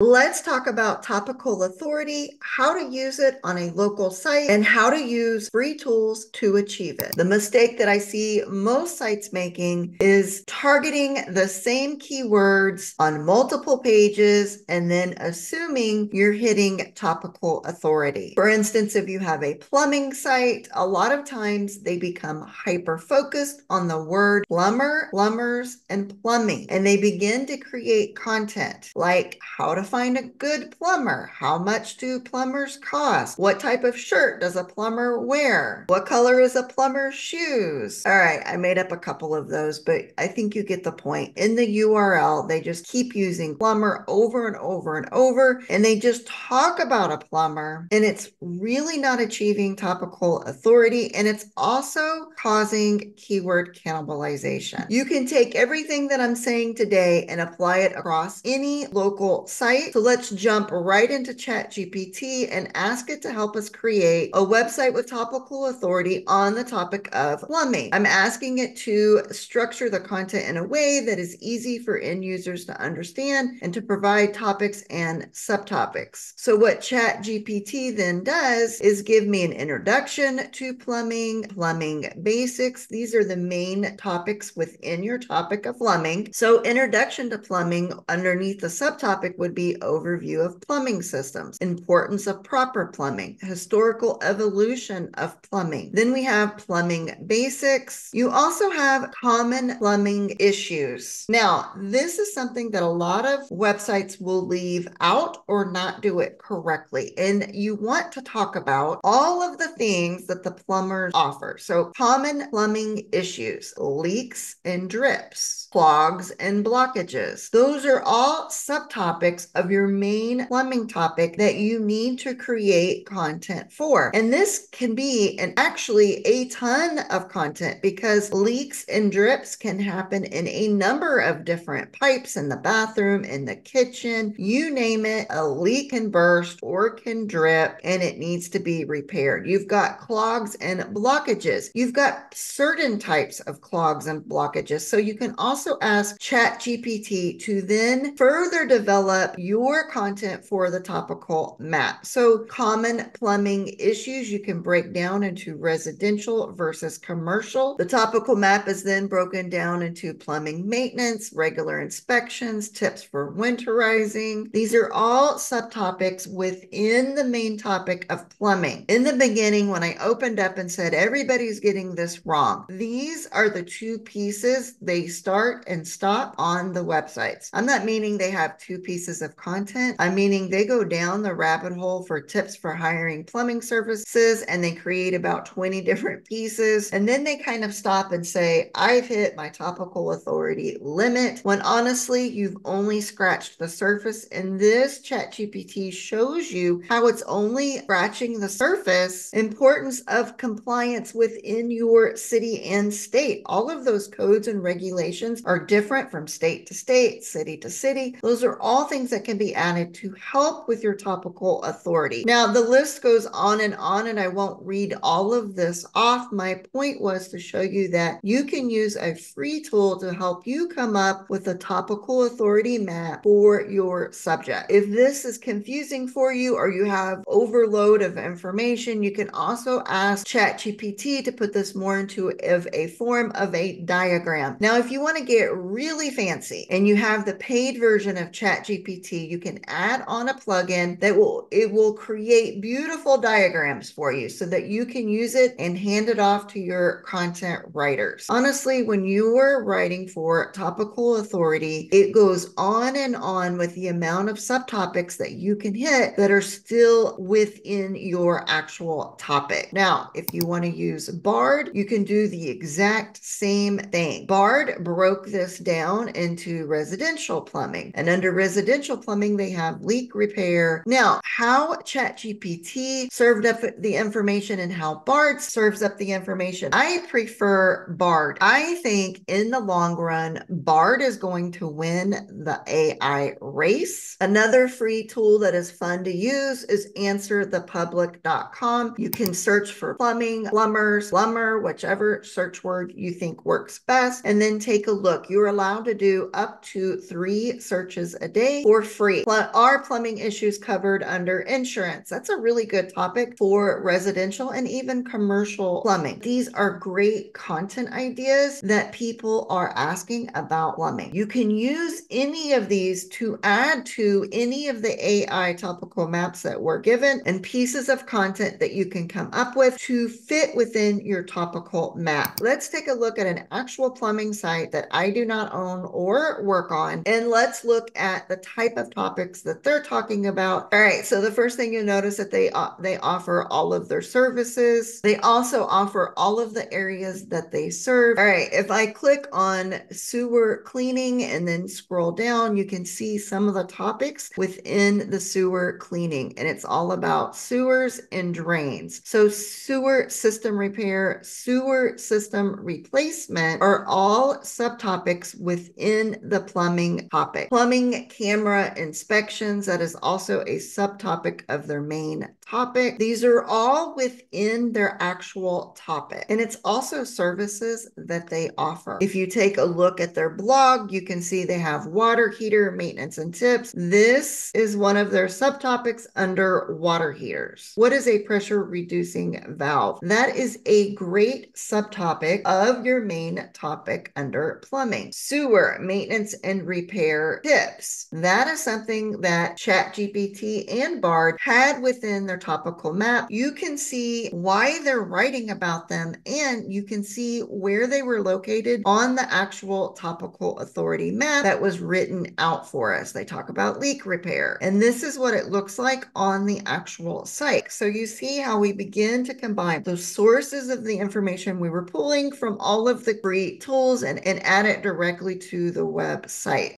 Let's talk about topical authority, how to use it on a local site, and how to use free tools to achieve it. The mistake that I see most sites making is targeting the same keywords on multiple pages and then assuming you're hitting topical authority. For instance, if you have a plumbing site, a lot of times they become hyper focused on the word plumber, plumbers, and plumbing, and they begin to create content like how to find a good plumber? How much do plumbers cost? What type of shirt does a plumber wear? What color is a plumber's shoes? All right, I made up a couple of those, but I think you get the point. In the URL, they just keep using plumber over and over and over, and they just talk about a plumber, and it's really not achieving topical authority, and it's also causing keyword cannibalization. You can take everything that I'm saying today and apply it across any local site right? So let's jump right into ChatGPT and ask it to help us create a website with topical authority on the topic of plumbing. I'm asking it to structure the content in a way that is easy for end users to understand and to provide topics and subtopics. So what ChatGPT then does is give me an introduction to plumbing, plumbing basics. These are the main topics within your topic of plumbing. So introduction to plumbing underneath the subtopic would be overview of plumbing systems, importance of proper plumbing, historical evolution of plumbing. Then we have plumbing basics. You also have common plumbing issues. Now, this is something that a lot of websites will leave out or not do it correctly. And you want to talk about all of the things that the plumbers offer. So, common plumbing issues, leaks and drips, clogs and blockages. Those are all subtopics of your main plumbing topic that you need to create content for. And this can be and actually a ton of content because leaks and drips can happen in a number of different pipes in the bathroom, in the kitchen, you name it. A leak can burst or can drip and it needs to be repaired. You've got clogs and blockages. You've got certain types of clogs and blockages. So you can also ask ChatGPT to then further develop your content for the topical map. So common plumbing issues you can break down into residential versus commercial. The topical map is then broken down into plumbing maintenance, regular inspections, tips for winterizing. These are all subtopics within the main topic of plumbing. In the beginning, when I opened up and said, everybody's getting this wrong, these are the two pieces they start and stop on the websites. I'm not meaning they have two pieces of content. I'm meaning they go down the rabbit hole for tips for hiring plumbing services and they create about 20 different pieces. And then they kind of stop and say, I've hit my topical authority limit. When honestly, you've only scratched the surface. And this chat GPT shows you how it's only scratching the surface, importance of compliance within your city and state. All of those codes and regulations are different from state to state, city to city. Those are all things that can be added to help with your topical authority. Now, the list goes on and on, and I won't read all of this off. My point was to show you that you can use a free tool to help you come up with a topical authority map for your subject. If this is confusing for you or you have overload of information, you can also ask ChatGPT to put this more into a form of a diagram. Now, if you want to get really fancy and you have the paid version of ChatGPT, you can add on a plugin that will it will create beautiful diagrams for you so that you can use it and hand it off to your content writers. Honestly, when you are writing for topical authority, it goes on and on with the amount of subtopics that you can hit that are still within your actual topic. Now, if you want to use Bard, you can do the exact same thing. Bard broke this down into residential plumbing, and under residential plumbing, they have leak repair. Now, how ChatGPT served up the information and how Bard serves up the information. I prefer Bard. I think in the long run, Bard is going to win the AI race. Another free tool that is fun to use is answerthepublic.com. You can search for plumbing, plumbers, plumber, whichever search word you think works best, and then take a look. You're allowed to do up to three searches a day for free. Are plumbing issues covered under insurance? That's a really good topic for residential and even commercial plumbing. These are great content ideas that people are asking about plumbing. You can use any of these to add to any of the AI topical maps that were given and pieces of content that you can come up with to fit within your topical map. Let's take a look at an actual plumbing site that I do not own or work on, and let's look at the type of topics that they're talking about. All right, so the first thing you notice that they uh, they offer all of their services. They also offer all of the areas that they serve. All right, if I click on sewer cleaning and then scroll down, you can see some of the topics within the sewer cleaning, and it's all about sewers and drains. So sewer system repair, sewer system replacement are all subtopics within the plumbing topic. Plumbing camera inspections, that is also a subtopic of their main topic. These are all within their actual topic. And it's also services that they offer. If you take a look at their blog, you can see they have water heater maintenance and tips. This is one of their subtopics under water heaters. What is a pressure reducing valve? That is a great subtopic of your main topic under plumbing. Sewer maintenance and repair tips. That is something that ChatGPT and Bard had within their topical map. You can see why they're writing about them and you can see where they were located on the actual topical authority map that was written out for us. They talk about leak repair and this is what it looks like on the actual site. So you see how we begin to combine those sources of the information we were pulling from all of the free tools and, and add it directly to the website.